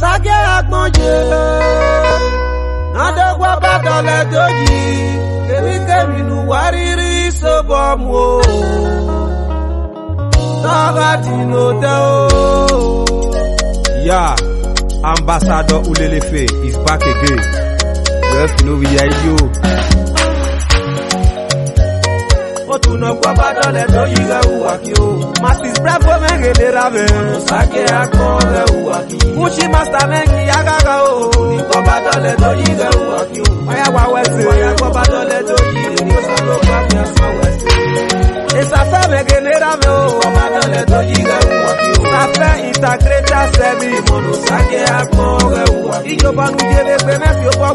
sage agbonje n'adọgwa badọla doji kemikemi n'ụwariri sobọm o n'ọba dị n'ode o. ya ambassador ulelefe is back again. Yes, you know we are you unakuwa bado leto yiga uwakio masis bravo Musake sake akoge uwakio uchi masta mengi yagaga o niko bado leto yiga uwakio maya wawese maya kwa bado leto yiga niko kwa sawese esafe megenerave o bado leto yiga uwakio nafe integrate sebi mono sake akoge uwakio ijoba nujele pe mefi obwa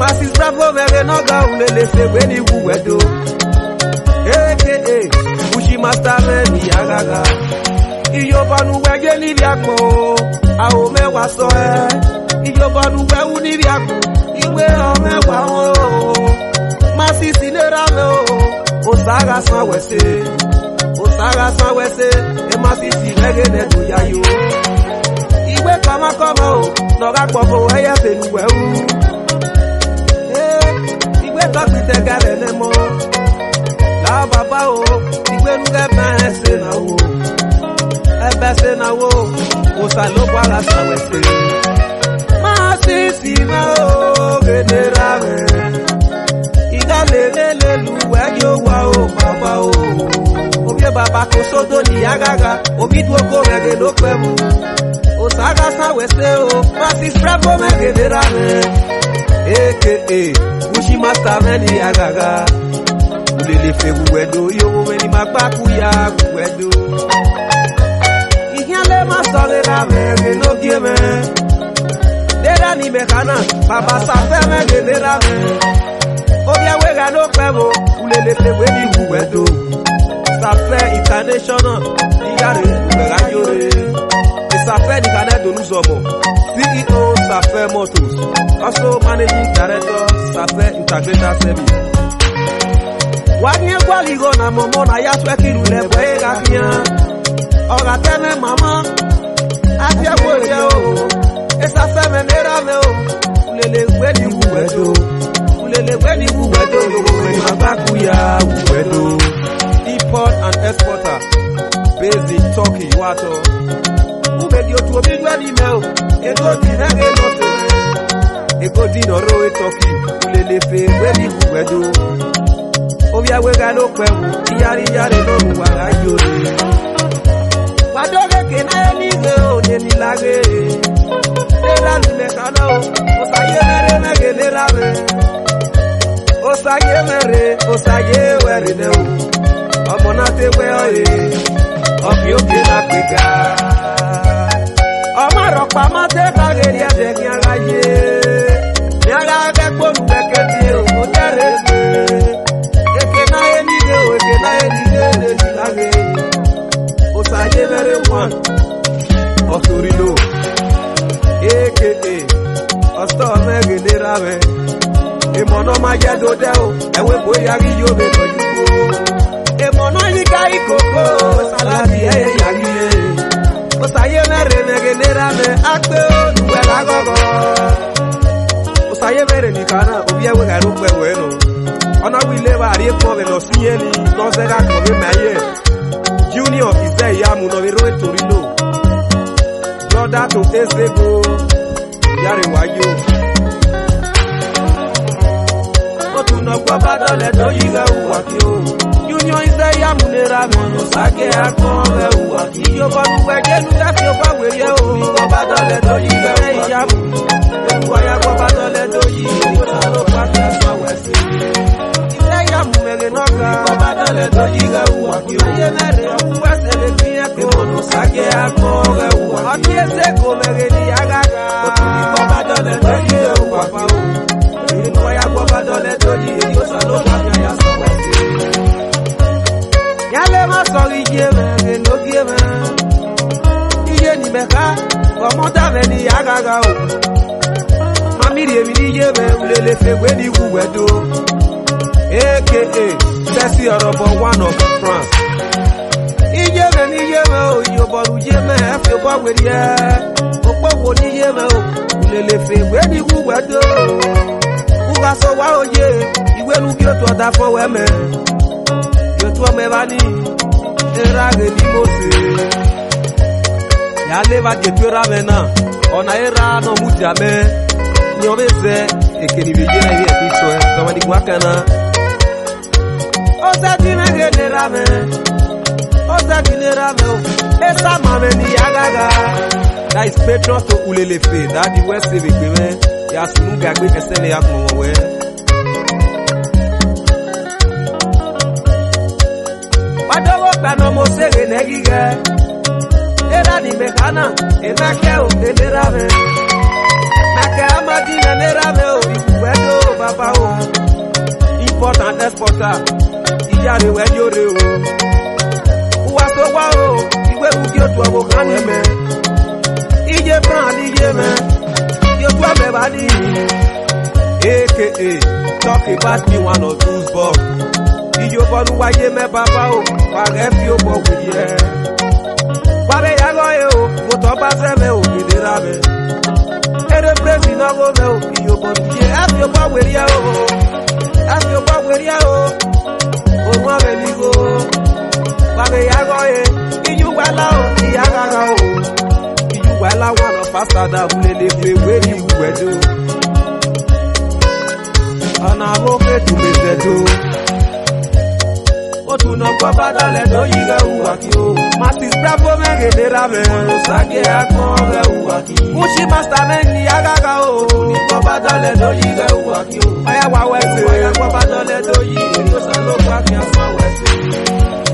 Francis Bravo mere n'oge ulelese wee n'iwu wedo aka Bushi Master Remy agagha iyobanuwege n'iri akpụ ahụmewa sọ iyobanuwewu n'iri akpụ igwe omewa masị si n'ere amụ ụsaga sa wese ụsaga sa wese ịmasị e si nege na-edo ya yo igwe kamakọma nọga kpọbụ eya benuwewu lagos itegara elemo na baba o igbenuga ebe si na wo ebe si na wo ụsa lokwala sawesi masị si na oge dere ahụ igalelelelu wee gị ụgwa o baba o obie baba ka osodo na ya gaga obiduoko regede okpe bụ ụsa agasa wese o masị sprabo megedere ahụ eke ushi mastaveli agaga Yo, ulelefe kuwedo yowoweni magbakuya kuwedo ihiale mastolela mege nogieme dedani mekana babasafeme gelelame obiawega nokpemo ulelefe weni kuwedo safe international Safe Motors, also Managing Director, Safe Integrated Service. Wanye gwaligo na momo na yaswe kirule bwe gakia Oga teme mama Atia boje o Esa seme nera me o oh, oh. Ulele weni uwedo Ulele weni uwedo Weni mabaku ya uwedo Import and exporter Based in Turkey wato Umedio tuobi weni me o Edo tinage noto kodi nọrọ etọki ulelefe webi gugbedo obiawega ló pẹ̀wù iyariyare lóru wàrà yòrè. Wàdókè kìnnà ẹnìgbé òde nílágé. Léra lulẹ̀ kaná o, òsàyé mẹ́rẹ́ mẹ́gẹ́ léra rẹ̀. Òsàyé mẹ́rẹ́ òsàyé wẹ̀rẹ̀ lẹ̀ o. Ọmọ náà ti pẹ́ ọ̀rẹ́, ọ̀kì òkè náà pè ga. Ọmọ àrọ̀pá máa tẹ́ bàgẹ́rì ẹ̀dẹ̀ kí ara yé. gelera mɛ ìmọ̀nà máa jẹ́ dodẹ́ o ẹ̀wẹ̀ bóyá rí yóò bẹ tọ́jú kó. ìmọ̀nà yìí ká ìkókó sálábì ẹ̀yẹ yàgìlè ó sàyé mẹ́rin ní gelera mɛ ápé olùwẹ̀ lágọ̀gọ̀. ó sàyé mẹ́rin nìkan náà òbí ẹ̀wẹ̀ kẹrù pẹ̀wẹ̀ nù. ọ̀nà wílé wa àrí kọ́ bẹ̀ lọ sí yé ni lọ́sẹ̀ ká kọ̀ bí mẹ́yẹ. junior ìfẹ́ ya mu náà mi ró ètò rí lò. brother to ezego yari ìwáyé o. ọnọkwa badọleta oyiga ụwaki owu yunionze ya mụnere mụnụ sake ya kụọ he ụwa idiọbọgbe jenudasi gbanwe ya owu ọbadọleta oyiga ya mụnụ ewuwa ya gbọbadọleta oyiga ụlọpata sọwesi ile ya mụmere n'ọka ọbadọleta oyiga ụwa mere sake ya kụọ he ụwa ọtụ eze mere o mamiri èmi níyé bẹ́ẹ̀ wulele fèwé ní wúwẹ́dó aka tẹ́sí ọ̀rọ̀ one of France iye bẹ́ẹ̀ níyé bẹ́ẹ̀ o ìyọ̀bọ̀rù yé mẹ́ẹ̀ fi bọ́ wẹ̀rí ẹ́ òpópó níyé bẹ́ẹ̀ o wulele fèwé ní wúwẹ́dó wúwasọ̀ wá oyè ìwé nu bí o tọ́ da fọwọ́ ẹ̀mẹ́ yóò tún ọmọ ẹ ni mo sè é yàlẹ́ bá jẹ̀dúrà náà. ọ na ịra anụ mụja mee nyobe ze ekeriri je na ihe kristo tọmanikwu aka na ọza dị na ihe dịra me ọza dị n'era me esa ma me ni ya gaga na is petros to ulele fe da di west civic me ya sunu gagbe ese ya kunu wee Badogo kanu mo sere na gige era ni mekana emeke o enera me meke amadina nera me o iwẹdo e baba o import and exporter ijare wẹjore o wa so wa o igbewu ki o tu ọwọ kan mẹ ije fran adije mẹ yotu ọbẹ ba di aka e, talk about me one or two bucks ijó bọlu wáyé mẹ baba o wàá rẹ fi ó bọ wòye. gbabe ya gọ ya o moto gbasara me o bidoro abịa ere brezi n'ọgụ me o iyo bọbiye afio gbanwere ya o o onwe ọmeligo ya o di ya gaga o iji gwala nwanọ pasta da ọ na otuna kɔba dalɛ do yi ka wuwaki o. matis bravo mɛgede la mɛ. olùsàgé akpɔn ka wuwaki. musi masta mɛni aga ka o. ni kɔba dalɛ do yi ka wuwaki o. ɔyɛ wa wɛsɛ. ɔyɛ kɔba dalɛ do yi. ìdúsán ló gba kí a fún wɛsɛ.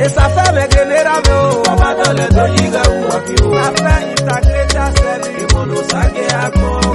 ìsàfẹ́ mɛgede la mɛ o. kɔba dalɛ do yi ka wuwaki o. afẹ́ ìtàkìlẹ̀ ta sẹ́ni.